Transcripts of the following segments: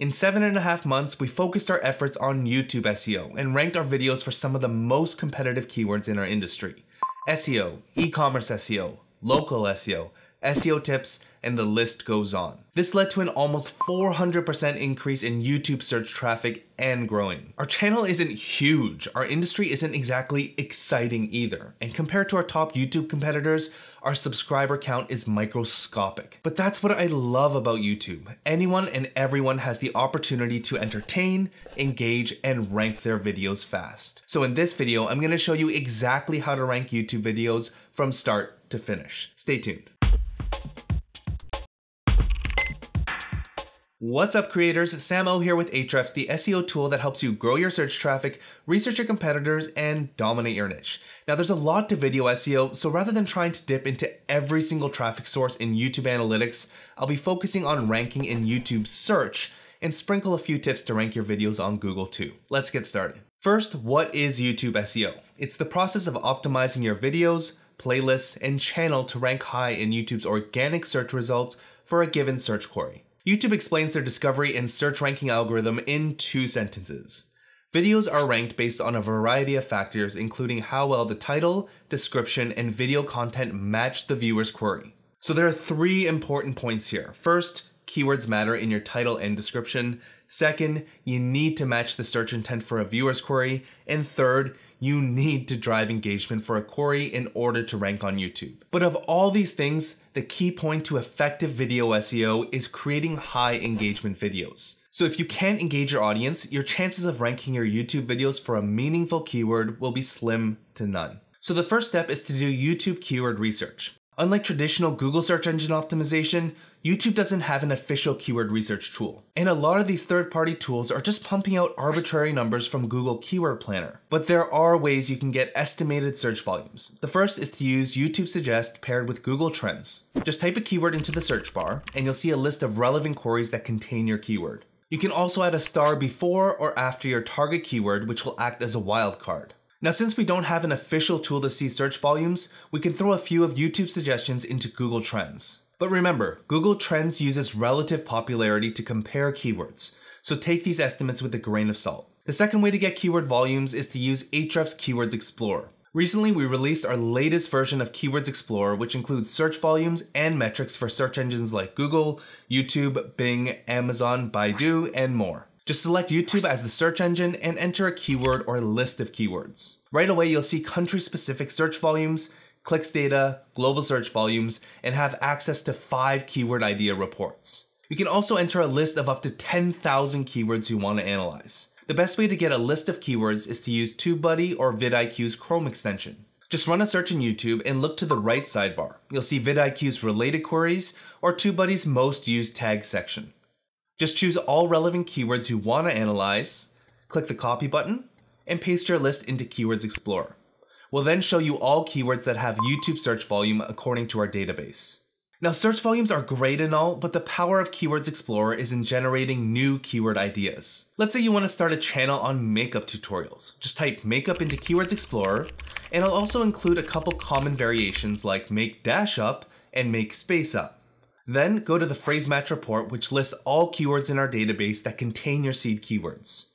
In seven and a half months, we focused our efforts on YouTube SEO and ranked our videos for some of the most competitive keywords in our industry. SEO, e commerce SEO, local SEO, SEO tips, and the list goes on. This led to an almost 400% increase in YouTube search traffic and growing. Our channel isn't huge, our industry isn't exactly exciting either, and compared to our top YouTube competitors, our subscriber count is microscopic. But that's what I love about YouTube. Anyone and everyone has the opportunity to entertain, engage, and rank their videos fast. So in this video, I'm gonna show you exactly how to rank YouTube videos from start to finish. Stay tuned. What's up creators, Sam O here with Ahrefs, the SEO tool that helps you grow your search traffic, research your competitors, and dominate your niche. Now there's a lot to video SEO, so rather than trying to dip into every single traffic source in YouTube Analytics, I'll be focusing on ranking in YouTube search and sprinkle a few tips to rank your videos on Google too. Let's get started. First, what is YouTube SEO? It's the process of optimizing your videos, playlists, and channel to rank high in YouTube's organic search results for a given search query. YouTube explains their discovery and search ranking algorithm in two sentences. Videos are ranked based on a variety of factors, including how well the title, description, and video content match the viewer's query. So there are three important points here. First, keywords matter in your title and description. Second, you need to match the search intent for a viewer's query. And third, you need to drive engagement for a query in order to rank on YouTube. But of all these things, the key point to effective video SEO is creating high engagement videos. So if you can't engage your audience, your chances of ranking your YouTube videos for a meaningful keyword will be slim to none. So the first step is to do YouTube keyword research. Unlike traditional Google search engine optimization, YouTube doesn't have an official keyword research tool. And a lot of these third party tools are just pumping out arbitrary numbers from Google Keyword Planner. But there are ways you can get estimated search volumes. The first is to use YouTube Suggest paired with Google Trends. Just type a keyword into the search bar, and you'll see a list of relevant queries that contain your keyword. You can also add a star before or after your target keyword, which will act as a wildcard. Now, since we don't have an official tool to see search volumes, we can throw a few of YouTube's suggestions into Google Trends. But remember, Google Trends uses relative popularity to compare keywords, so take these estimates with a grain of salt. The second way to get keyword volumes is to use Ahrefs Keywords Explorer. Recently, we released our latest version of Keywords Explorer, which includes search volumes and metrics for search engines like Google, YouTube, Bing, Amazon, Baidu, and more. Just select YouTube as the search engine and enter a keyword or list of keywords. Right away, you'll see country specific search volumes, clicks data, global search volumes, and have access to five keyword idea reports. You can also enter a list of up to 10,000 keywords you want to analyze. The best way to get a list of keywords is to use TubeBuddy or vidIQ's Chrome extension. Just run a search in YouTube and look to the right sidebar. You'll see vidIQ's related queries or TubeBuddy's most used tag section. Just choose all relevant keywords you want to analyze, click the copy button, and paste your list into Keywords Explorer. We'll then show you all keywords that have YouTube search volume according to our database. Now, search volumes are great and all, but the power of Keywords Explorer is in generating new keyword ideas. Let's say you want to start a channel on makeup tutorials. Just type makeup into Keywords Explorer, and I'll also include a couple common variations like make dash up and make space up. Then go to the phrase match report, which lists all keywords in our database that contain your seed keywords.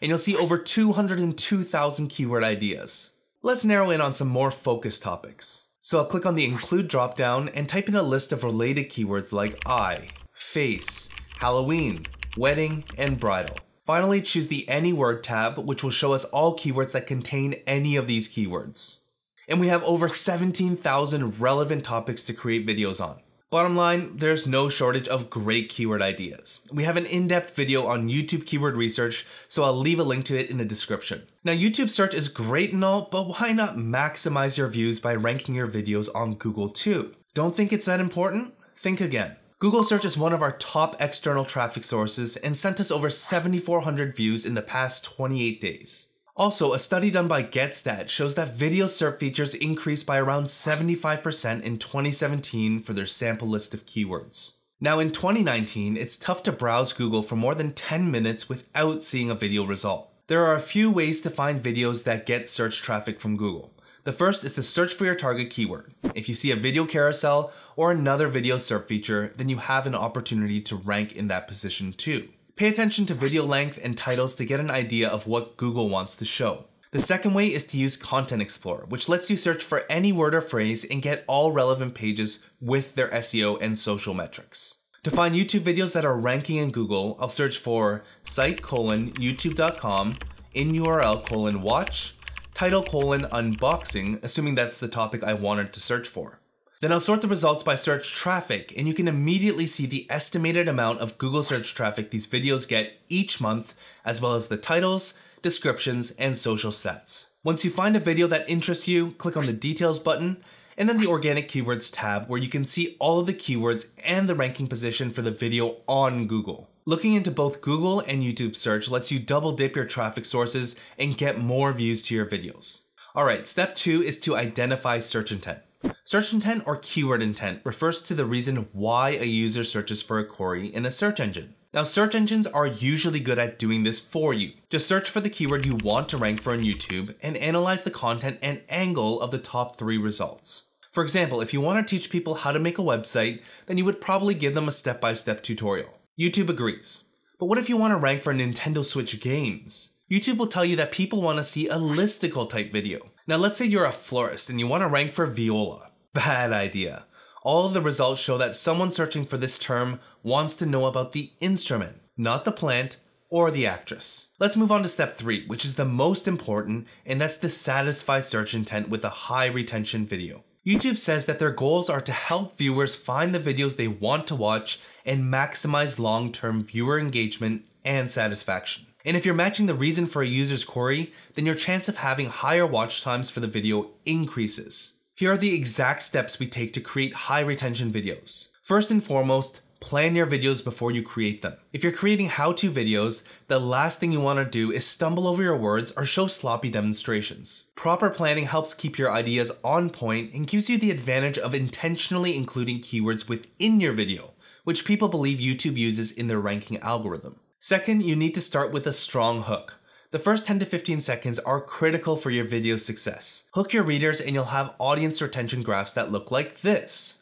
And you'll see over 202,000 keyword ideas. Let's narrow in on some more focused topics. So I'll click on the include dropdown and type in a list of related keywords like eye, face, Halloween, wedding, and bridal. Finally, choose the Any Word tab, which will show us all keywords that contain any of these keywords. And we have over 17,000 relevant topics to create videos on. Bottom line, there's no shortage of great keyword ideas. We have an in-depth video on YouTube keyword research, so I'll leave a link to it in the description. Now YouTube search is great and all, but why not maximize your views by ranking your videos on Google too? Don't think it's that important? Think again. Google search is one of our top external traffic sources and sent us over 7,400 views in the past 28 days. Also, a study done by GetStat shows that video SERP features increased by around 75% in 2017 for their sample list of keywords. Now in 2019, it's tough to browse Google for more than 10 minutes without seeing a video result. There are a few ways to find videos that get search traffic from Google. The first is to search for your target keyword. If you see a video carousel or another video SERP feature, then you have an opportunity to rank in that position too. Pay attention to video length and titles to get an idea of what Google wants to show. The second way is to use Content Explorer, which lets you search for any word or phrase and get all relevant pages with their SEO and social metrics. To find YouTube videos that are ranking in Google, I'll search for site colon youtube.com in URL colon watch title colon unboxing, assuming that's the topic I wanted to search for. Then I'll sort the results by search traffic, and you can immediately see the estimated amount of Google search traffic these videos get each month, as well as the titles, descriptions, and social stats. Once you find a video that interests you, click on the details button, and then the organic keywords tab where you can see all of the keywords and the ranking position for the video on Google. Looking into both Google and YouTube search lets you double dip your traffic sources and get more views to your videos. Alright, step two is to identify search intent. Search intent or keyword intent refers to the reason why a user searches for a query in a search engine. Now, search engines are usually good at doing this for you. Just search for the keyword you want to rank for on YouTube and analyze the content and angle of the top three results. For example, if you want to teach people how to make a website, then you would probably give them a step by step tutorial. YouTube agrees. But what if you want to rank for Nintendo Switch games? YouTube will tell you that people want to see a listicle type video. Now let's say you're a florist and you want to rank for viola. Bad idea. All of the results show that someone searching for this term wants to know about the instrument, not the plant or the actress. Let's move on to step three, which is the most important, and that's to satisfy search intent with a high retention video. YouTube says that their goals are to help viewers find the videos they want to watch and maximize long term viewer engagement and satisfaction. And if you're matching the reason for a user's query, then your chance of having higher watch times for the video increases. Here are the exact steps we take to create high retention videos. First and foremost, Plan your videos before you create them. If you're creating how-to videos, the last thing you want to do is stumble over your words or show sloppy demonstrations. Proper planning helps keep your ideas on point and gives you the advantage of intentionally including keywords within your video, which people believe YouTube uses in their ranking algorithm. Second, you need to start with a strong hook. The first 10 to 15 seconds are critical for your video's success. Hook your readers and you'll have audience retention graphs that look like this.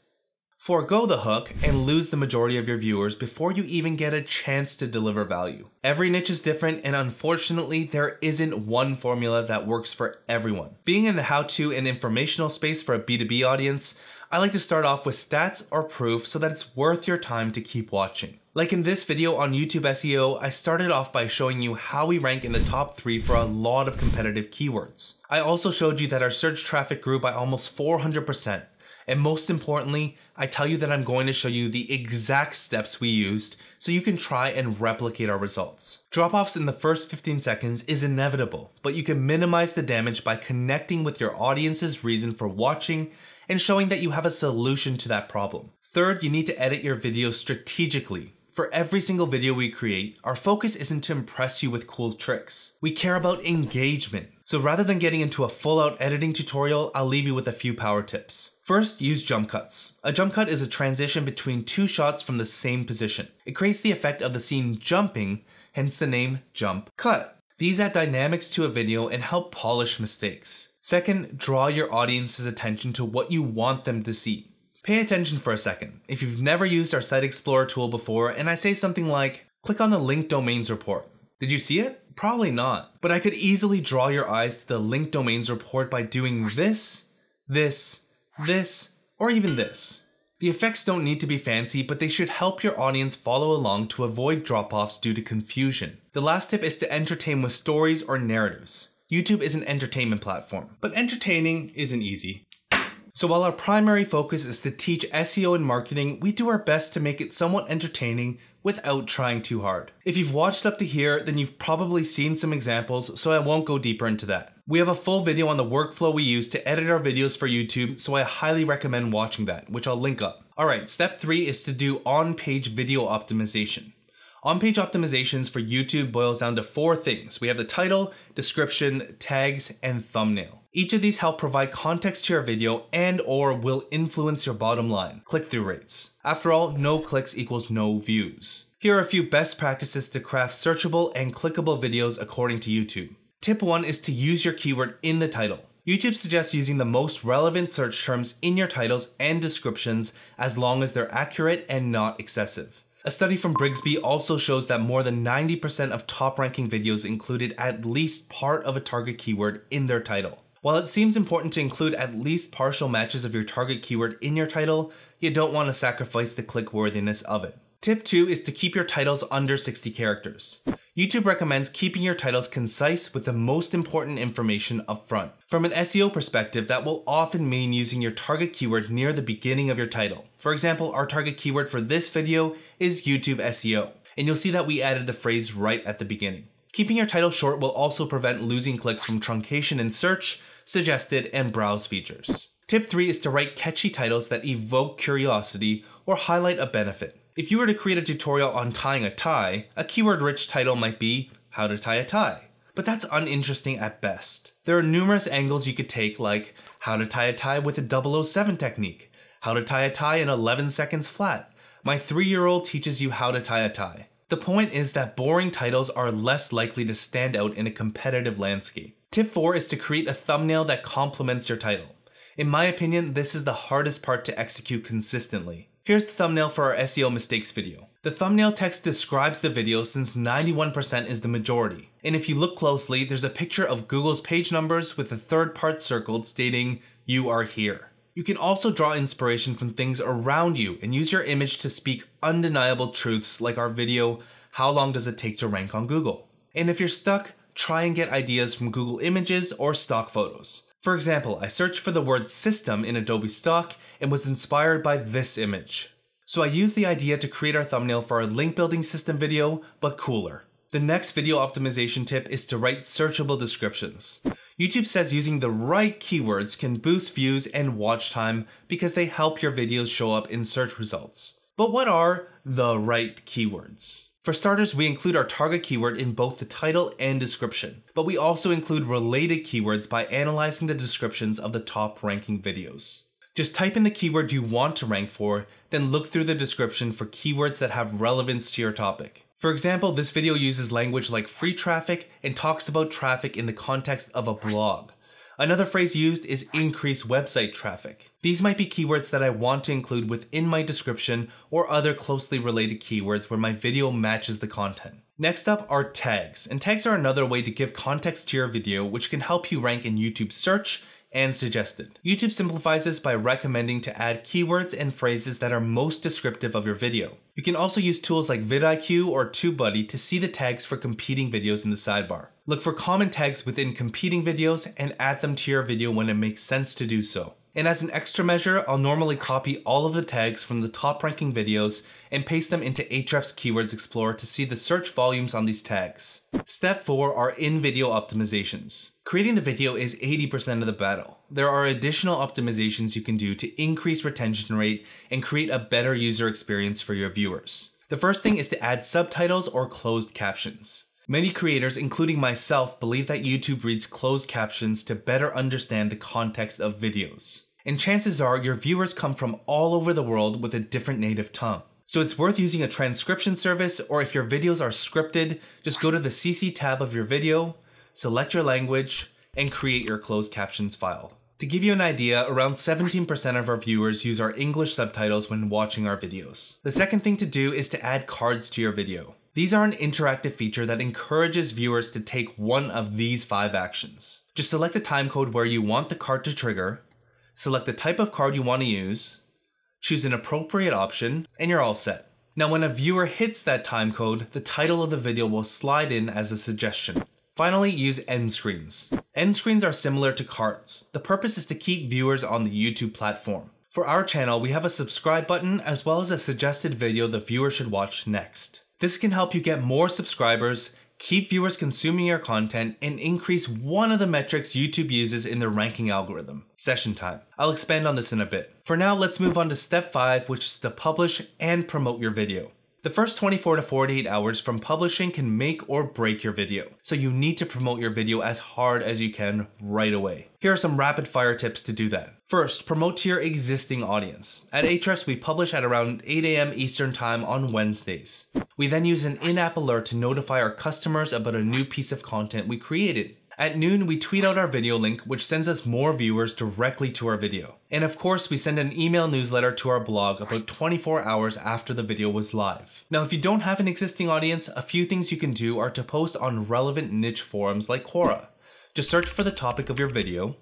Forego the hook and lose the majority of your viewers before you even get a chance to deliver value. Every niche is different, and unfortunately, there isn't one formula that works for everyone. Being in the how to and informational space for a B2B audience, I like to start off with stats or proof so that it's worth your time to keep watching. Like in this video on YouTube SEO, I started off by showing you how we rank in the top 3 for a lot of competitive keywords. I also showed you that our search traffic grew by almost 400%. And most importantly, I tell you that I'm going to show you the exact steps we used so you can try and replicate our results. Drop offs in the first 15 seconds is inevitable, but you can minimize the damage by connecting with your audience's reason for watching and showing that you have a solution to that problem. Third, you need to edit your video strategically. For every single video we create, our focus isn't to impress you with cool tricks. We care about engagement. So rather than getting into a full out editing tutorial, I'll leave you with a few power tips. First, use jump cuts. A jump cut is a transition between two shots from the same position. It creates the effect of the scene jumping, hence the name jump cut. These add dynamics to a video and help polish mistakes. Second, draw your audience's attention to what you want them to see. Pay attention for a second. If you've never used our Site Explorer tool before and I say something like, click on the link domains report. Did you see it? Probably not. But I could easily draw your eyes to the link domains report by doing this, this, this, or even this. The effects don't need to be fancy, but they should help your audience follow along to avoid drop offs due to confusion. The last tip is to entertain with stories or narratives. YouTube is an entertainment platform, but entertaining isn't easy. So while our primary focus is to teach SEO and marketing, we do our best to make it somewhat entertaining without trying too hard. If you've watched up to here, then you've probably seen some examples, so I won't go deeper into that. We have a full video on the workflow we use to edit our videos for YouTube, so I highly recommend watching that, which I'll link up. Alright, step 3 is to do on-page video optimization. On-page optimizations for YouTube boils down to four things. We have the title, description, tags, and thumbnail. Each of these help provide context to your video and or will influence your bottom line, click-through rates. After all, no clicks equals no views. Here are a few best practices to craft searchable and clickable videos according to YouTube. Tip 1 is to use your keyword in the title. YouTube suggests using the most relevant search terms in your titles and descriptions as long as they're accurate and not excessive. A study from Briggsby also shows that more than 90% of top ranking videos included at least part of a target keyword in their title. While it seems important to include at least partial matches of your target keyword in your title, you don't want to sacrifice the click worthiness of it. Tip 2 is to keep your titles under 60 characters. YouTube recommends keeping your titles concise with the most important information up front. From an SEO perspective, that will often mean using your target keyword near the beginning of your title. For example, our target keyword for this video is YouTube SEO, and you'll see that we added the phrase right at the beginning. Keeping your title short will also prevent losing clicks from truncation in search, suggested, and browse features. Tip 3 is to write catchy titles that evoke curiosity or highlight a benefit. If you were to create a tutorial on tying a tie, a keyword rich title might be How to Tie a Tie. But that's uninteresting at best. There are numerous angles you could take, like How to Tie a Tie with a 007 technique, How to Tie a Tie in 11 seconds flat. My three year old teaches you how to tie a tie. The point is that boring titles are less likely to stand out in a competitive landscape. Tip 4 is to create a thumbnail that complements your title. In my opinion, this is the hardest part to execute consistently. Here's the thumbnail for our SEO mistakes video. The thumbnail text describes the video since 91% is the majority. And if you look closely, there's a picture of Google's page numbers with the third part circled stating, you are here. You can also draw inspiration from things around you and use your image to speak undeniable truths like our video, How Long Does It Take to Rank on Google? And if you're stuck, try and get ideas from Google Images or stock photos. For example, I searched for the word system in Adobe Stock and was inspired by this image. So I used the idea to create our thumbnail for our link building system video, but cooler. The next video optimization tip is to write searchable descriptions. YouTube says using the right keywords can boost views and watch time because they help your videos show up in search results. But what are the right keywords? For starters, we include our target keyword in both the title and description, but we also include related keywords by analyzing the descriptions of the top ranking videos. Just type in the keyword you want to rank for, then look through the description for keywords that have relevance to your topic. For example, this video uses language like free traffic and talks about traffic in the context of a blog. Another phrase used is increase website traffic. These might be keywords that I want to include within my description or other closely related keywords where my video matches the content. Next up are tags, and tags are another way to give context to your video which can help you rank in YouTube search and suggested. YouTube simplifies this by recommending to add keywords and phrases that are most descriptive of your video. You can also use tools like vidIQ or TubeBuddy to see the tags for competing videos in the sidebar. Look for common tags within competing videos and add them to your video when it makes sense to do so. And as an extra measure, I'll normally copy all of the tags from the top ranking videos and paste them into Ahrefs Keywords Explorer to see the search volumes on these tags. Step 4 are in-video optimizations. Creating the video is 80% of the battle. There are additional optimizations you can do to increase retention rate and create a better user experience for your viewers. The first thing is to add subtitles or closed captions. Many creators, including myself, believe that YouTube reads closed captions to better understand the context of videos. And chances are your viewers come from all over the world with a different native tongue. So it's worth using a transcription service, or if your videos are scripted, just go to the CC tab of your video, select your language, and create your closed captions file. To give you an idea, around 17% of our viewers use our English subtitles when watching our videos. The second thing to do is to add cards to your video. These are an interactive feature that encourages viewers to take one of these five actions. Just select the timecode where you want the card to trigger, select the type of card you want to use, choose an appropriate option, and you're all set. Now when a viewer hits that timecode, the title of the video will slide in as a suggestion. Finally, use end screens. End screens are similar to cards. The purpose is to keep viewers on the YouTube platform. For our channel, we have a subscribe button as well as a suggested video the viewer should watch next. This can help you get more subscribers, keep viewers consuming your content, and increase one of the metrics YouTube uses in their ranking algorithm, session time. I'll expand on this in a bit. For now, let's move on to step 5, which is to publish and promote your video. The first 24 to 48 hours from publishing can make or break your video, so you need to promote your video as hard as you can right away. Here are some rapid fire tips to do that. First, promote to your existing audience. At Ahrefs, we publish at around 8 a.m. Eastern Time on Wednesdays. We then use an in-app alert to notify our customers about a new piece of content we created. At noon, we tweet out our video link, which sends us more viewers directly to our video. And of course, we send an email newsletter to our blog about 24 hours after the video was live. Now, if you don't have an existing audience, a few things you can do are to post on relevant niche forums like Quora. Just search for the topic of your video,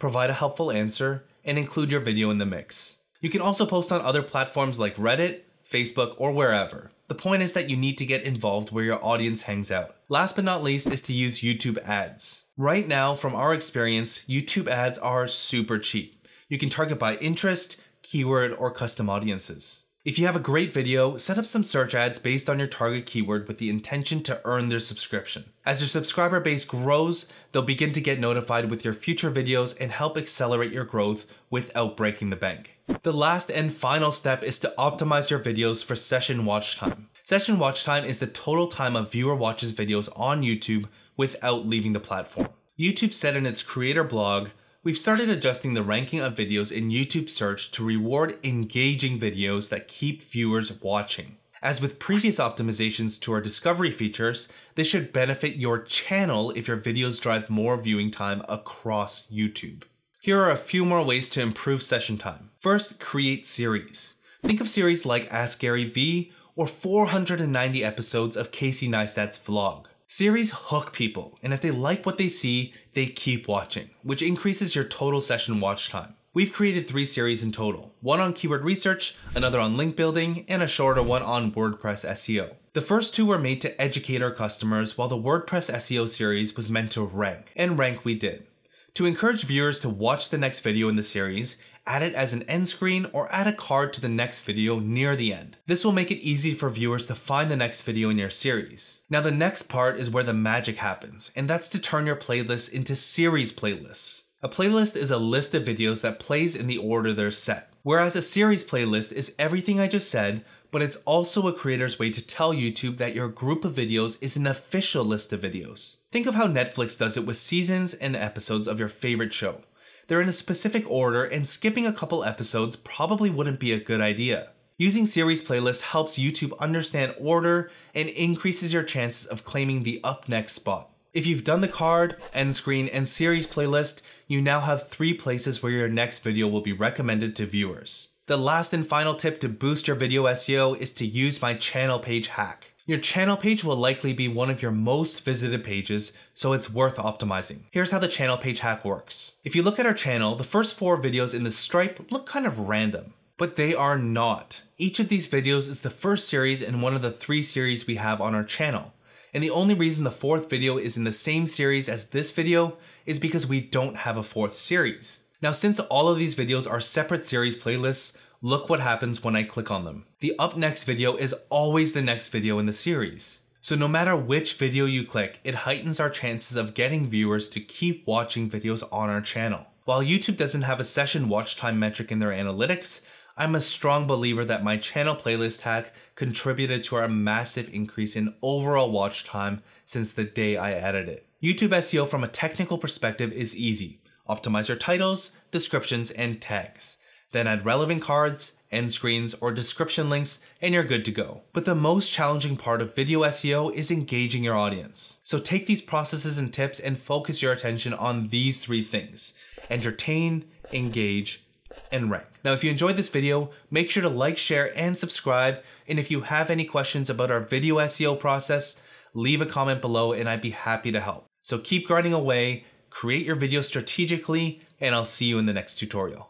provide a helpful answer, and include your video in the mix. You can also post on other platforms like Reddit, Facebook, or wherever. The point is that you need to get involved where your audience hangs out. Last but not least is to use YouTube ads. Right now, from our experience, YouTube ads are super cheap. You can target by interest, keyword, or custom audiences. If you have a great video, set up some search ads based on your target keyword with the intention to earn their subscription. As your subscriber base grows, they'll begin to get notified with your future videos and help accelerate your growth without breaking the bank. The last and final step is to optimize your videos for session watch time. Session watch time is the total time a viewer watches videos on YouTube without leaving the platform. YouTube said in its creator blog, We've started adjusting the ranking of videos in YouTube search to reward engaging videos that keep viewers watching. As with previous optimizations to our discovery features, this should benefit your channel if your videos drive more viewing time across YouTube. Here are a few more ways to improve session time. First, create series. Think of series like Ask GaryVee or 490 episodes of Casey Neistat's vlog. Series hook people, and if they like what they see, they keep watching, which increases your total session watch time. We've created three series in total one on keyword research, another on link building, and a shorter one on WordPress SEO. The first two were made to educate our customers, while the WordPress SEO series was meant to rank, and rank we did. To encourage viewers to watch the next video in the series, add it as an end screen or add a card to the next video near the end. This will make it easy for viewers to find the next video in your series. Now the next part is where the magic happens, and that's to turn your playlist into series playlists. A playlist is a list of videos that plays in the order they're set, whereas a series playlist is everything I just said, but it's also a creator's way to tell YouTube that your group of videos is an official list of videos. Think of how Netflix does it with seasons and episodes of your favorite show. They're in a specific order, and skipping a couple episodes probably wouldn't be a good idea. Using series playlists helps YouTube understand order and increases your chances of claiming the up next spot. If you've done the card, end screen, and series playlist, you now have three places where your next video will be recommended to viewers. The last and final tip to boost your video SEO is to use my channel page hack. Your channel page will likely be one of your most visited pages, so it's worth optimizing. Here's how the channel page hack works. If you look at our channel, the first four videos in the stripe look kind of random, but they are not. Each of these videos is the first series in one of the three series we have on our channel. And the only reason the fourth video is in the same series as this video is because we don't have a fourth series. Now since all of these videos are separate series playlists, look what happens when I click on them. The up next video is always the next video in the series. So no matter which video you click, it heightens our chances of getting viewers to keep watching videos on our channel. While YouTube doesn't have a session watch time metric in their analytics, I'm a strong believer that my channel playlist hack contributed to our massive increase in overall watch time since the day I added it. YouTube SEO from a technical perspective is easy. Optimize your titles, descriptions, and tags. Then add relevant cards, end screens, or description links, and you're good to go. But the most challenging part of video SEO is engaging your audience. So take these processes and tips and focus your attention on these three things entertain, engage, and rank. Now, if you enjoyed this video, make sure to like, share, and subscribe. And if you have any questions about our video SEO process, leave a comment below and I'd be happy to help. So keep grinding away create your video strategically, and I'll see you in the next tutorial.